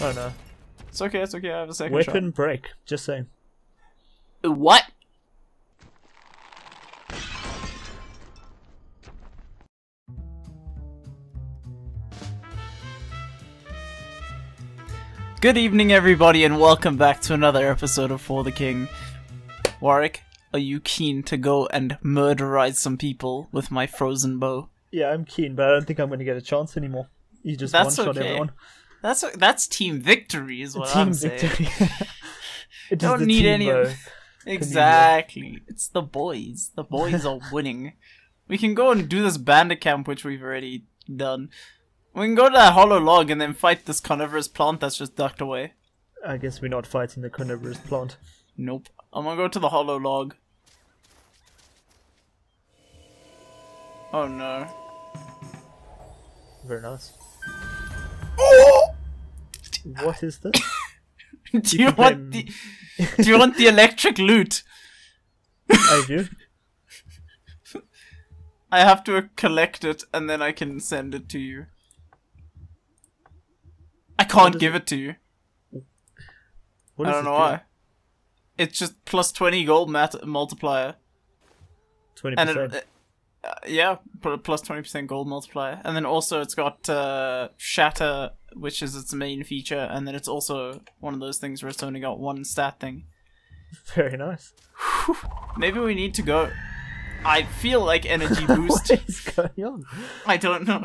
Oh no. It's okay, it's okay, I have a second Weapon break. Just saying. What? Good evening, everybody, and welcome back to another episode of For the King. Warwick, are you keen to go and murderize some people with my frozen bow? Yeah, I'm keen, but I don't think I'm going to get a chance anymore. You just That's one shot okay. everyone. That's that's team victory, is what Team I'm saying. victory. Don't need any of-. Exactly. It's the boys. The boys are winning. We can go and do this bandit camp, which we've already done. We can go to that hollow log and then fight this carnivorous plant that's just ducked away. I guess we're not fighting the carnivorous plant. Nope. I'm gonna go to the hollow log. Oh no. Very nice. What is this? do you want the Do you want the electric loot? I do. I have to collect it and then I can send it to you. I can't give it to you. What I don't know do? why. It's just plus 20 gold mat- multiplier. Twenty And percent. it, uh, yeah, plus 20% gold multiplier. And then also it's got uh, Shatter, which is its main feature. And then it's also one of those things where it's only got one stat thing. Very nice. Maybe we need to go. I feel like energy what boost. is going on? I don't know.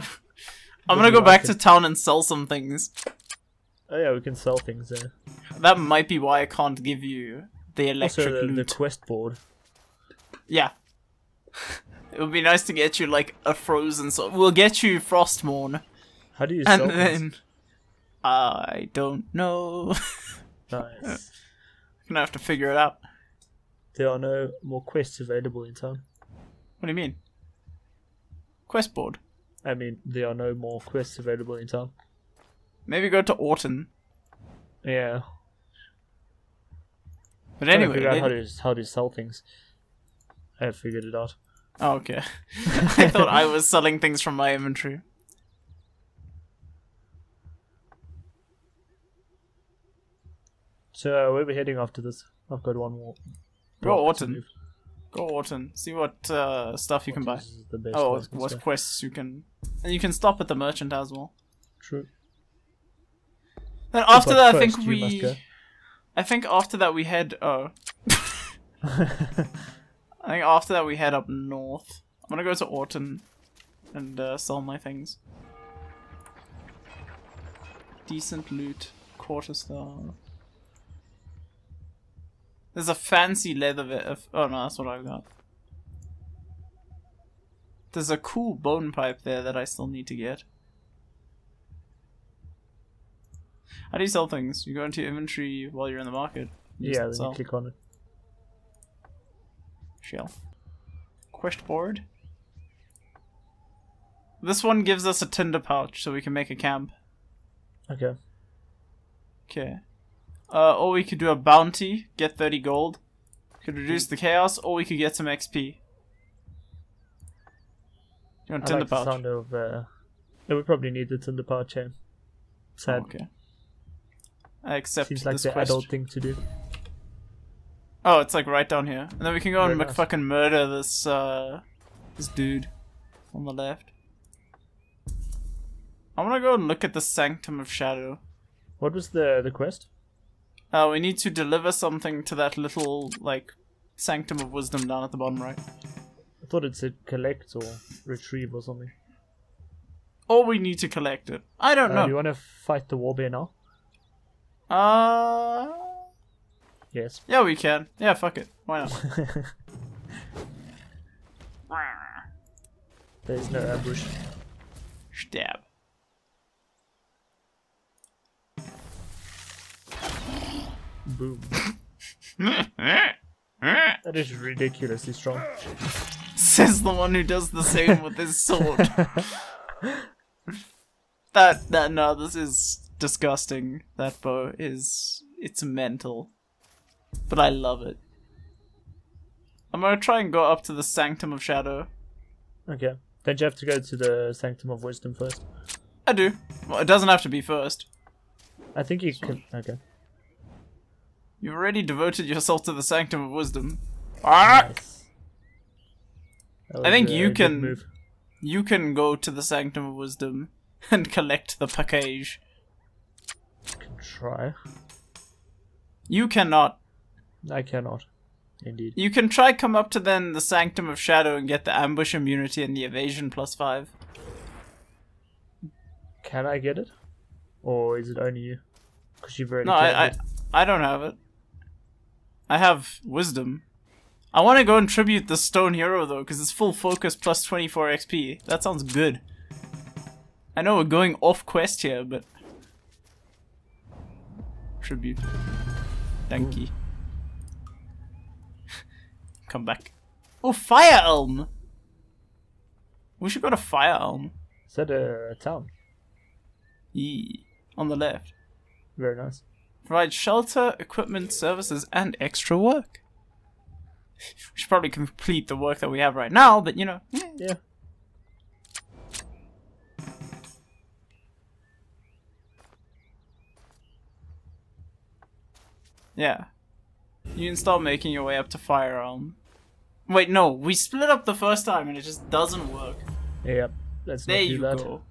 I'm gonna go back to town and sell some things. Oh yeah, we can sell things there. That might be why I can't give you the electric Also, the, the quest board. Yeah. It would be nice to get you like a frozen so we'll get you Frostmourne. How do you sell And things? I don't know. Nice. Gonna have to figure it out. There are no more quests available in town. What do you mean? Quest board. I mean, there are no more quests available in town. Maybe go to Orton. Yeah. But to anyway. figure out how to how to sell things. I figured it out. Oh, okay. I thought I was selling things from my inventory. So where are we heading after this? I've got one more. Go to Orton. Go Orton. See what uh, stuff you can buy. Oh, what stay. quests you can. And you can stop at the merchant as well. True. Then after that, I think we. I think after that we head. Oh. I think after that we head up north. I'm gonna go to Orton and uh, sell my things. Decent loot, quarter star. There's a fancy leather. Of- uh, oh no, that's what I've got. There's a cool bone pipe there that I still need to get. How do you sell things? You go into your inventory while you're in the market. Yeah, then sell. you click on it. Shell. Quest board. This one gives us a tinder pouch so we can make a camp. Okay. Okay. Uh, or we could do a bounty, get 30 gold. Could reduce the chaos, or we could get some XP. You want I tinder like the pouch? sound of. Uh... We probably need the Tinder pouch. Yeah. Oh, okay. I accept Seems like this the quest. adult thing to do. Oh, it's like right down here. And then we can go and Very make nice. fucking murder this uh this dude on the left. I'm gonna go and look at the Sanctum of Shadow. What was the the quest? Uh we need to deliver something to that little like Sanctum of Wisdom down at the bottom right. I thought it said collect or retrieve or something. Or we need to collect it. I don't Uh, do you want to fight the warbear now? Uh Yes. yeah we can. Yeah, fuck it. Why not? There's no ambush. Stab. Boom. That is ridiculously strong. Says the one who does the same with his sword. that that no, this is disgusting. That bow is it's mental. But I love it. I'm gonna try and go up to the Sanctum of Shadow. Okay. Then you have to go to the Sanctum of Wisdom first. I do. Well, it doesn't have to be first. I think you can. Okay. You've already devoted yourself to the sanctum of wisdom. Ah! Nice. I think you can- Move. You can go to the sanctum of wisdom and collect the package. Can try. You cannot. I cannot. Indeed. You can try come up to then the sanctum of shadow and get the ambush immunity and the evasion plus five. Can I get it? Or is it only you? Because you've already No, I, I I don't have it. I have wisdom. I want to go and tribute the stone hero though, because it's full focus plus 24 XP. That sounds good. I know we're going off quest here, but tribute. Thank you. Come back. Oh, Fire Elm. We should go to Fire Elm. Is that a, town? Yee. On the left. Very nice. Provide shelter, equipment, services, and extra work. We should probably complete the work that we have right now, but you know. Yeah. Yeah. You can start making your way up to Firearm. Um, wait, no, we split up the first time and it just doesn't work. Yep. Let's There not do you that. go.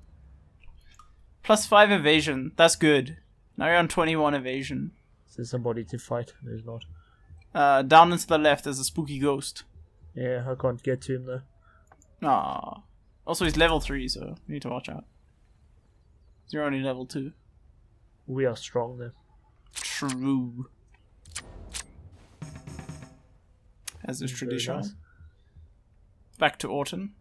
Plus 5 evasion. That's good. Now you're on 21 evasion. There's somebody to fight. There's not. Uh, down and to the left there's a spooky ghost. Yeah, I can't get to him though. Ah. Also, he's level 3, so you need to watch out. You're only level 2. We are strong though. True. As is tradition. nice. Back to Orton.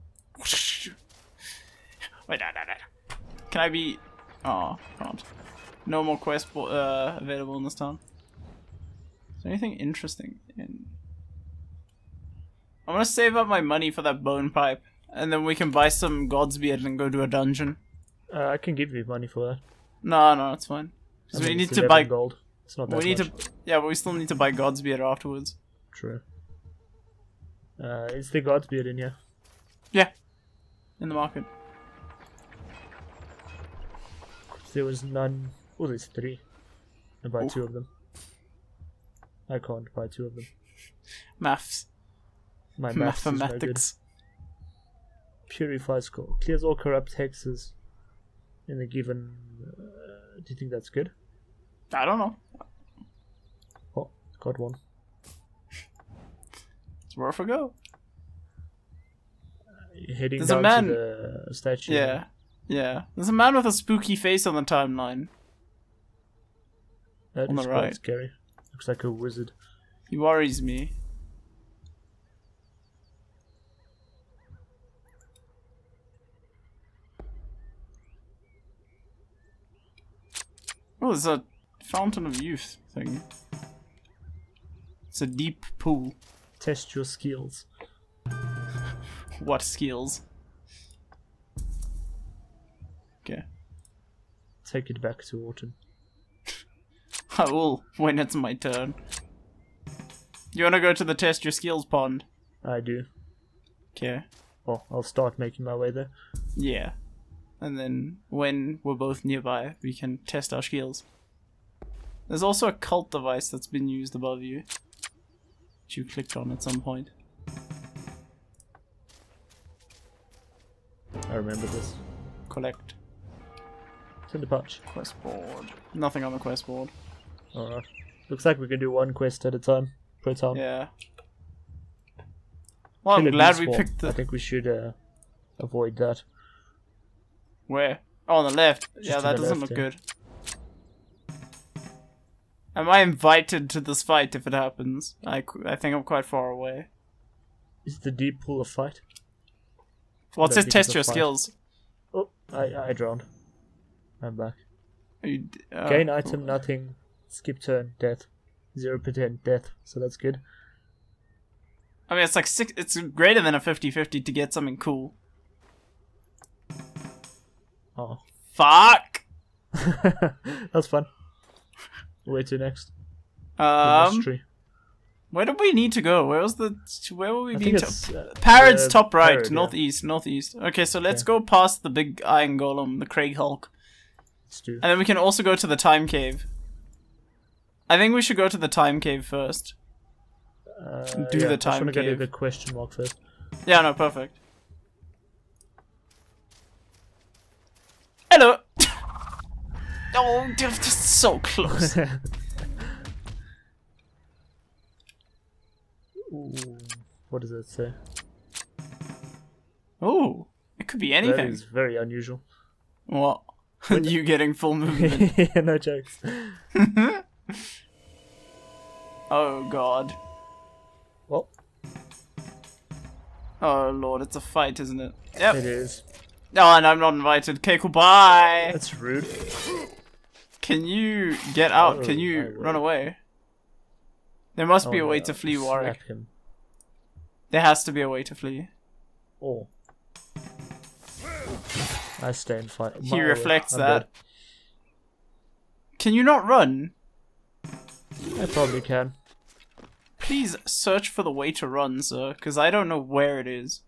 Wait, no, no, no. Can I be... Oh, can't. No more quests uh, available in this town. Is there anything interesting in... I'm gonna save up my money for that bone pipe, and then we can buy some God's Beard and go to a dungeon. Uh, I can give you money for that. No, no, it's fine. 'Cause I we need to buy... gold. It's not that We need much. to... Yeah, but we still need to buy God's Beard afterwards. True. Uh, is the God's beard in here? Yeah. In the market. There was none. Oh, there's three. I buy Ooh. two of them. I can't buy two of them. Maths. My maths is no good. Mathematics. Purify scroll. Clears all corrupt hexes in a given. Uh, do you think that's good? I don't know. Oh, got one. It's worth a go. Heading There's a down man- to the statue. Yeah. Yeah. There's a man with a spooky face on the timeline. That on is quite right. scary. Looks like a wizard. He worries me. Oh, there's a fountain of youth thing. It's a deep pool. Test your skills. What skills? Okay. Take it back to Orton. I will when it's my turn. You wanna go to the test your skills pond? I do. Okay. Well, I'll start making my way there. Yeah. And then when we're both nearby, we can test our skills. There's also a cult device that's been used above you. Which you clicked on at some point. I remember this. Collect. Send a punch. Quest board. Nothing on the quest board. Alright. Looks like we can do one quest at a time per town. Yeah. Well, I'm glad we picked I think we should uh, avoid that. Where? Oh, on the left. Just yeah, that doesn't left, look yeah. good. Am I invited to this fight if it happens? I, I think I'm quite far away. Is the deep pool a fight? Well, it says test your fight. skills. Oh, I I drowned. I'm back. You uh, Gain item, nothing. Skip turn, death. Zero percent death, so that's good. I mean, it's like six. It's greater than a 50-50 to get something cool. Oh, Fuck. that's fun. Where to next? Um, mystery. where did we need to go? Where was the? Where were we I being? To- uh, Parid's the top right, Parid, yeah. northeast, northeast. Okay, so let's Yeah. go past the big iron golem, the Crag Hulk. Let's do. And then we can also go to the time cave. I think we should go to the time cave first. Uh, do yeah, the I just time wanna go to cave. the question mark first. Yeah, no, perfect. Hello! oh, just so close. Ooh, what does that say? Oh, it could be anything. is very unusual. What? you getting full movement. yeah, no jokes. Oh god. Well, Oh lord, it's a fight, isn't it? Yep. it is. Oh, and I'm not invited. Okay, cool, bye! That's rude. Can you get out? Oh, Can you run away? There must be Oh, a way no, to flee, Warwick. him. There has to be a way to flee. Oh. I stay and fight. He reflects that. Can you not run? I probably can. Please search for the way to run, sir, because I don't know where it is.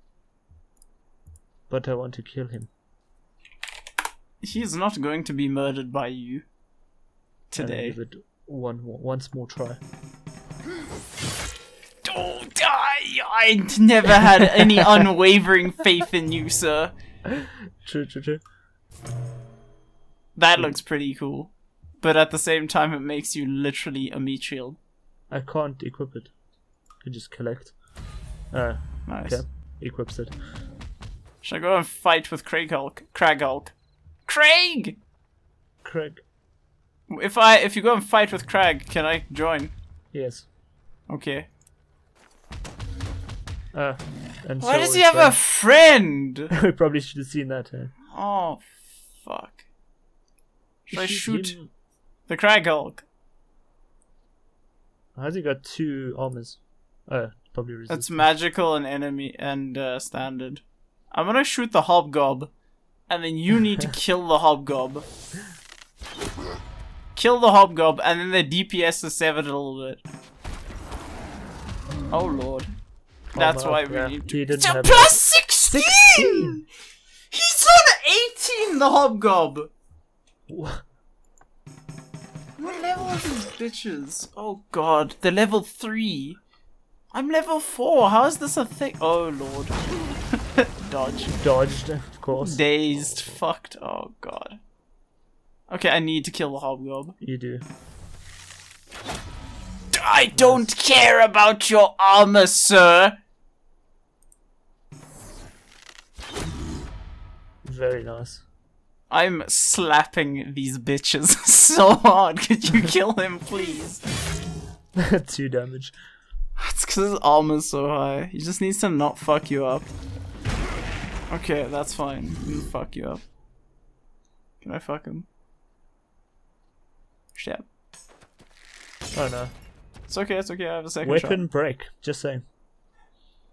But I want to kill him. He is not going to be murdered by you today. Give it one more, once more try. Don't die! I never had any unwavering faith in you, sir. True, true, true. That looks pretty cool. But at the same time, it makes you literally a meat shield. I can't equip it. I can just collect. Uh, Nice. okay. Equips it. Should I go and fight with Crag Hulk? Crag Hulk. Craig! Craig. If I if you go and fight with Craig, can I join? Yes. Okay. Uh, and Why so does he have a friend. friend? we probably should have seen that. Huh? Oh, fuck. Should I shoot him? The Crag Hulk? How's he got two armors? Uh, probably resist. That's magical and enemy and uh, standard. I'm gonna shoot the Hobgob, and then you need to kill the Hobgob. Kill the Hobgob, and then the DPS is severed a little bit. Oh lord. That's Armor why up, we yeah. need to. didn't It's a have plus 16! 16! He's on 18, the Hobgob! Wha- What level are these bitches? Oh god, they're level 3. I'm level 4, how is this a thing? Oh lord. Dodge. Dodged, of course. Dazed, fucked, oh god. Okay, I need to kill the Hobgob. You do. I don't care about your armor, sir! Very nice. I'm slapping these bitches so hard. Could you kill him, please? two damage. It's because his armor's so high. He just needs to not fuck you up. Okay, that's fine. He didn't fuck you up. Can I fuck him? Shit. Oh no. It's okay, it's okay, I have a second Weapon break. Just saying.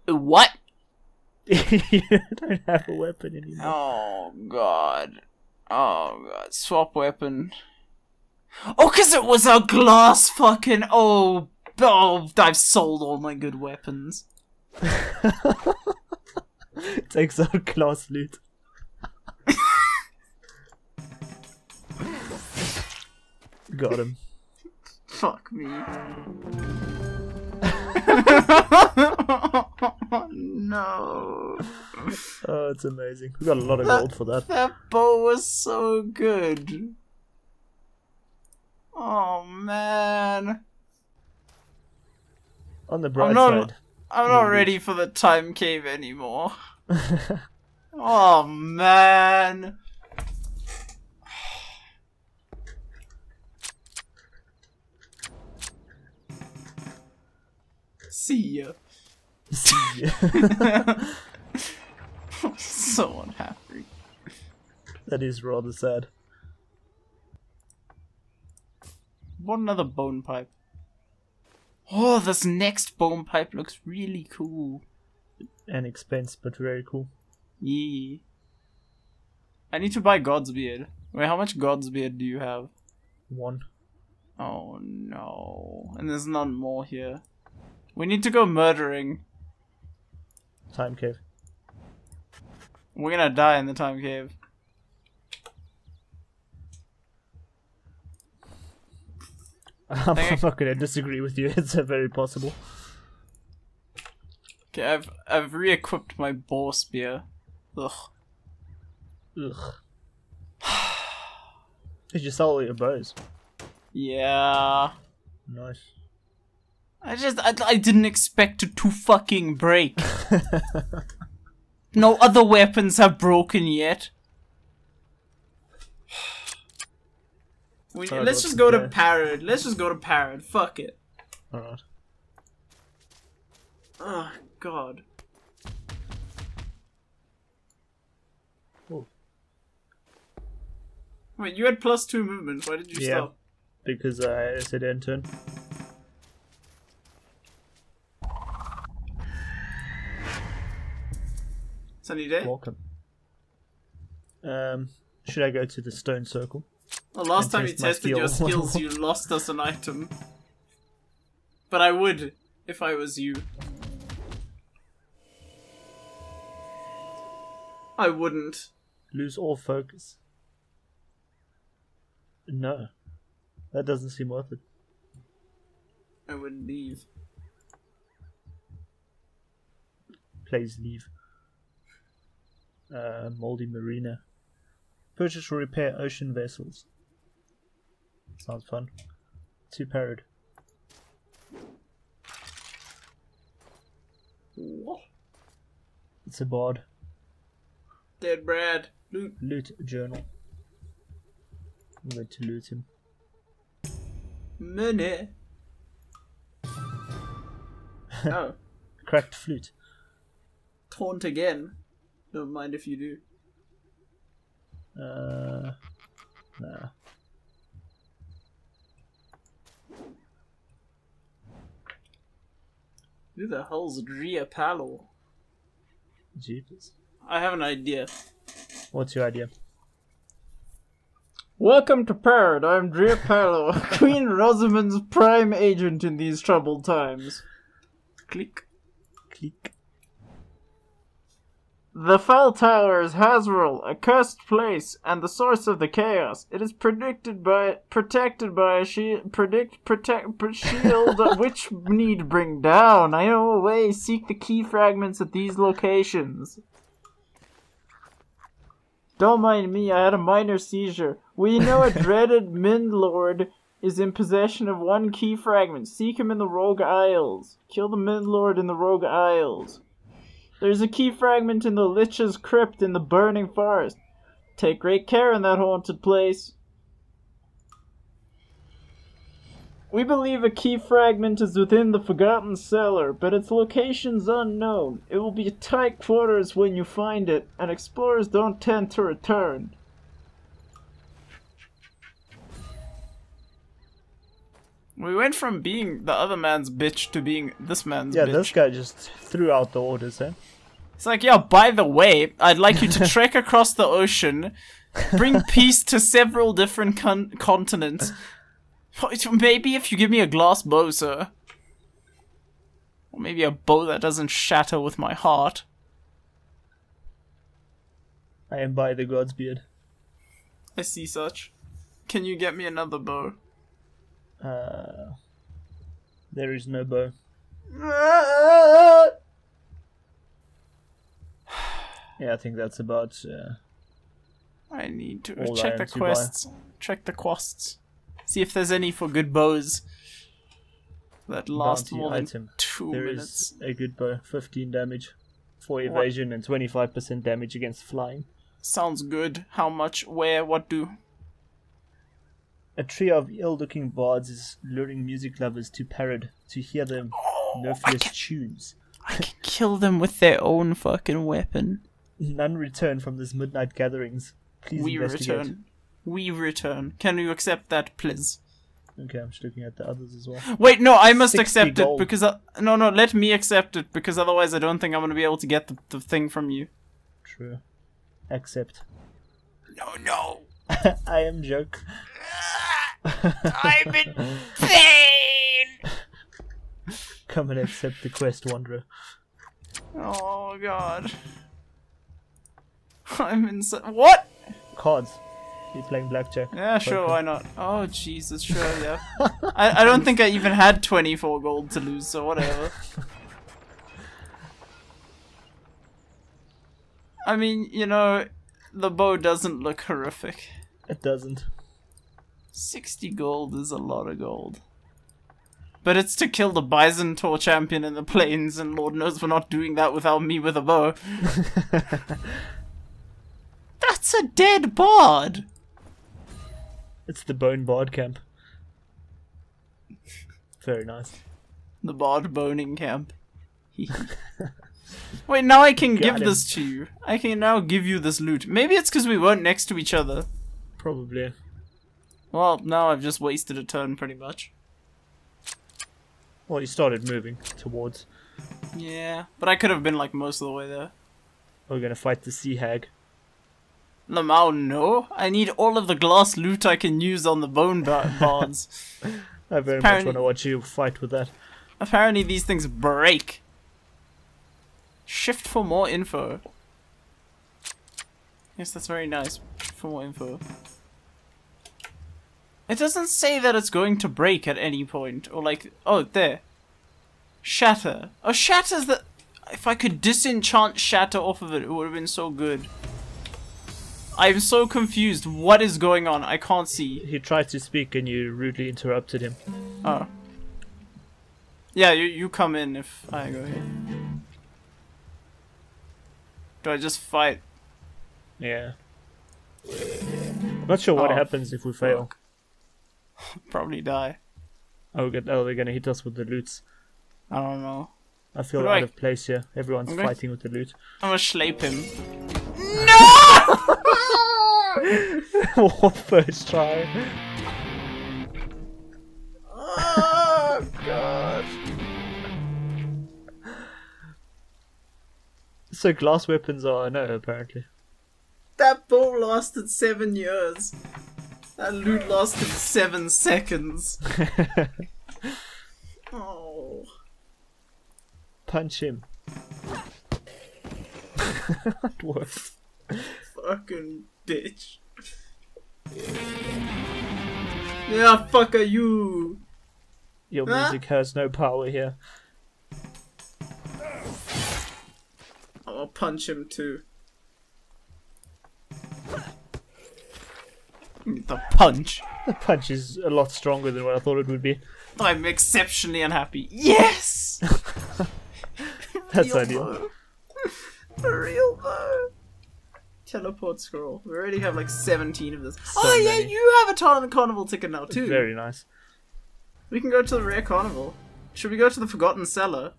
Uh, what? you don't have a weapon anymore. Oh god. Oh god. Swap weapon. Oh, cause it was a glass fucking. Oh. Oh, I've sold all my good weapons. Takes out class loot. Got him. Fuck me. no. Oh, it's amazing. We got a lot of gold for that. That bow was so good. Oh man. On the bright not- side. I'm not ready for the time cave anymore. Oh man. See ya. so unhappy. that is rather sad. What another bone pipe? Oh, this next bone pipe looks really cool. An expense, but very cool. Yeah. I need to buy God's beard. Wait, how much God's beard do you have? One. Oh no. And there's none more here. We need to go murdering. Time cave. We're gonna die in the time cave. I'm not gonna disagree with you. It's very possible. Okay, I've I've re-equipped my boar spear. Ugh. Ugh. Did you sell all your bows? Yeah. Nice. I just I, I didn't expect it to fucking break. no other weapons have broken yet. We, let's just go to? Parid. Let's just go to Parid. Fuck it. Alright. Oh god. Oh. Wait, you had plus two movement. Why did you Yeah. stop? Because uh, I said end turn. Sunny day. Welcome. Um, should I go to the stone circle? The last time you test my tested your skills, you lost us an item. But I would if I was you. I wouldn't. Lose all focus. No. That doesn't seem worth it. I would leave. Please leave. Uh, moldy marina. Purchase or repair ocean vessels. Sounds fun. Two Parid. What? It's a bard. Dead Brad. Loot. Loot journal. I'm going to loot him. Money. oh. Cracked flute. Taunt again. Don't mind if you do. Uh, nah. Who the hell's Dria Palo? Jeepers. I have an idea. What's your idea? Welcome to Parid. I'm Drea Palo, Queen Rosamund's prime agent in these troubled times. Click. Click. The Fell Tower is Hazrel, a cursed place and the source of the chaos. It is predicted by protected by a shield predict protect pr- shield which need bring down. I know a way. Seek the key fragments at these locations. Don't mind me, I had a minor seizure. We know a dreaded Mind Lord is in possession of one key fragment. Seek him in the Rogue Isles. Kill the Mind Lord in the Rogue Isles. There's a key fragment in the Lich's crypt in the burning forest. Take great care in that haunted place. We believe a key fragment is within the Forgotten Cellar, but its location's unknown. It will be tight quarters when you find it, and explorers don't tend to return. We went from being the other man's bitch to being this man's bitch. Yeah, bitch. this guy just threw out the orders, eh? It's like, yeah, by the way, I'd like you to trek across the ocean, bring peace to several different con- continents. Maybe if you give me a glass bow, sir. Or maybe a bow that doesn't shatter with my heart. I am by the god's beard. I see such. Can you get me another bow? Uh, there is no bow. Yeah, I think that's about. Uh, I need to All check the to buy. quests. Check the quests. See if there's any for good bows that last bounty more than item. two There minutes. is a good bow, 15 damage for evasion and 25% damage against flying. Sounds good. How much? Where? What do? A trio of ill-looking bards is luring music lovers to Parid to hear their oh, nerveless tunes. I can kill them with their own fucking weapon. None return from this midnight gatherings. Please we return. We return. Can you accept that, please? Okay, I'm just looking at the others as well. Wait, no, I must 60 accept it because I, no, no, let me accept it because otherwise I don't think I'm gonna be able to get the, the thing from you. True. Accept. No, no, I am joke. I'm in pain. Come and accept the quest, Wanderer. Oh God, I'm in. What? Cards. You're playing blackjack. Yeah, sure, why not? Oh, Jesus, sure, yeah. I, I don't think I even had 24 gold to lose, so whatever. I mean, you know, the bow doesn't look horrific. It doesn't. 60 gold is a lot of gold. But it's to kill the Byzantor champion in the plains, and Lord knows we're not doing that without me with a bow. That's a dead bard! It's the Bone Bard camp. Very nice. The bard boning camp. Wait, now I can Got give him. this to you. I can now give you this loot. Maybe it's because we weren't next to each other. Probably. Well, now I've just wasted a turn pretty much. Well, you started moving towards. Yeah, but I could have been like most of the way there. We're gonna fight the Sea Hag. Lamau, no. I need all of the glass loot I can use on the bone ba- bards. I very much want to watch you fight with that. Apparently these things break. Shift for more info. Yes, that's very nice. For more info. It doesn't say that it's going to break at any point, or like, oh, there. Shatter. Oh, shatter's the. If I could disenchant shatter off of it, it would have been so good. I'm so confused. What is going on? I can't see. He tried to speak and you rudely interrupted him. Oh. Yeah, you you come in if I go here. Do I just fight? Yeah. I'm not sure what Oh, happens if we fail. Probably die. Oh, good. Oh, they're gonna hit us with the loots. I don't know. I feel What out I- of place here. Everyone's Okay. fighting with the loot. I'm gonna schlape him. what first try? Oh god. So glass weapons are no, apparently. That bow lasted seven years. That loot lasted seven seconds. Oh. Punch him. worked. Fucking bitch. Yeah, fuck are you? Your Huh? music has no power here. I'll punch him too. The punch. The punch is a lot stronger than what I thought it would be. I'm exceptionally unhappy. Yes! That's Real ideal. bow. For real though. Teleport scroll. We already have like 17 of this. oh yeah, many. you have a Talent Carnival ticket now too. Very nice. We can go to the Rare Carnival. Should we go to the Forgotten Cellar?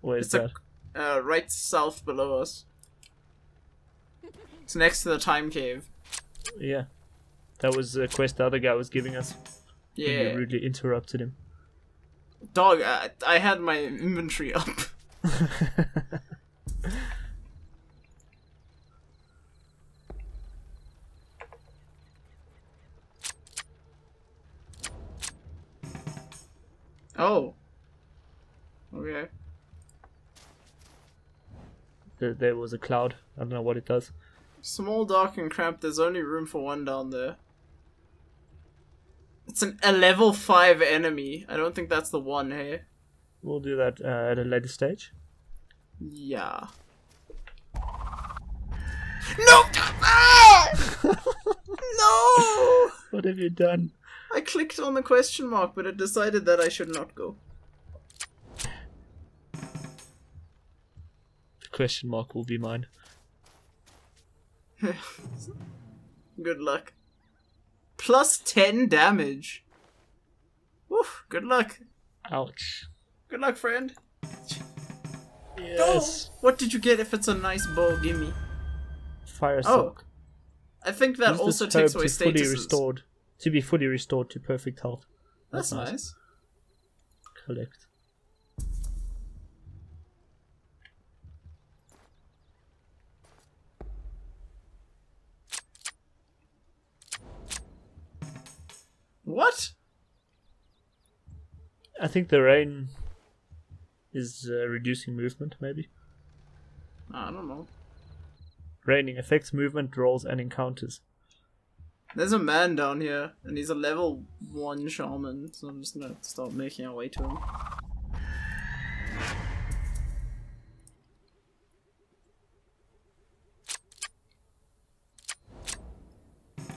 Where's It's a, that? uh, right south below us. It's next to the Time Cave. Yeah. That was the quest the other guy was giving us. Yeah. You rudely interrupted him. Dog, I, I had my inventory up. Oh. Okay. There, there was a cloud. I don't know what it does. Small, dark, and cramped. There's only room for one down there. It's an, a level 5 enemy. I don't think that's the one, hey? We'll do that uh, at a later stage. Yeah. No! Ah! no! What have you done? I clicked on the question mark, but it decided that I should not go. The question mark will be mine. Good luck. Plus 10 damage. Woof, good luck. Ouch. Good luck, friend. Yes. Oh, what did you get if it's a nice bow? Gimme. Fire Oh. I think that Use also takes away to fully restored. To be fully restored to perfect health. That's That's nice. nice. Collect. What? I think the rain is uh, reducing movement, maybe. I don't know. Raining affects movement, rolls, and encounters. There's a man down here, and he's a level 1 shaman, so I'm just gonna start making our way to him.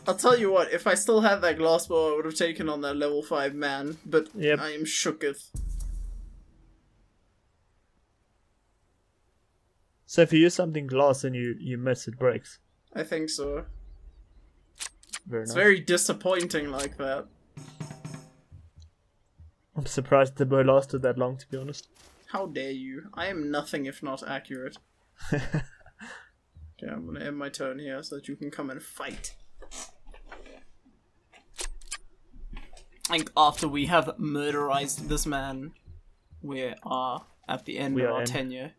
I'll tell you what, if I still had that glass bow, I would have taken on that level 5 man, but Yep. I am shooketh. So if you use something glass and you, you miss, it breaks. I think so. Very It's nice. very disappointing like that. I'm surprised the bow lasted that long, to be honest. How dare you? I am nothing if not accurate. okay, I'm gonna end my turn here so that you can come and fight. I think after we have murderized this man, we are at the end We of our in. tenure.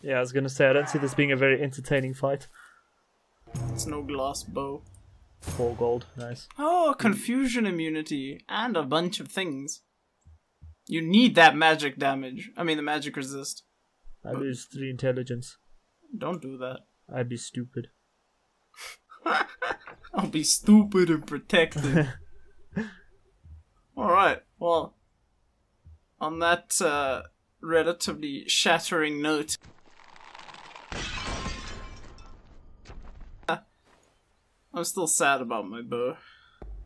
Yeah, I was gonna say, I don't see this being a very entertaining fight. It's no glass bow. Four gold, nice. Oh, confusion immunity and a bunch of things. You need that magic damage. I mean, the magic resist. I lose three intelligence. Don't do that. I'd be stupid. I'll be stupid and protected. Alright, well, on that uh, relatively shattering note, I'm still sad about my bow.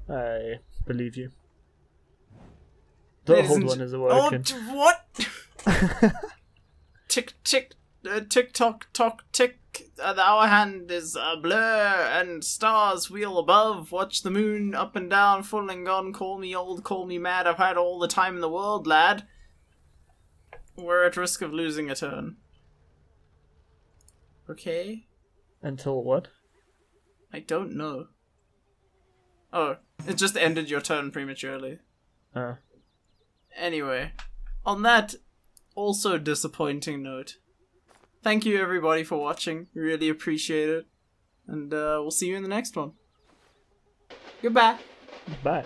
I believe you. The Ladies old one is Oh, working. t- what? tick, tick, uh, tick, tock, tock, tick. Uh, the hour hand is a blur, and stars wheel above. Watch the moon up and down, full and gone. Call me old, call me mad. I've had all the time in the world, lad. We're at risk of losing a turn. Okay? Until what? I don't know. Oh, it just ended your turn prematurely. Uh, Anyway, on that also disappointing note, thank you everybody for watching. Really appreciate it. And uh, we'll see you in the next one. Goodbye. bye.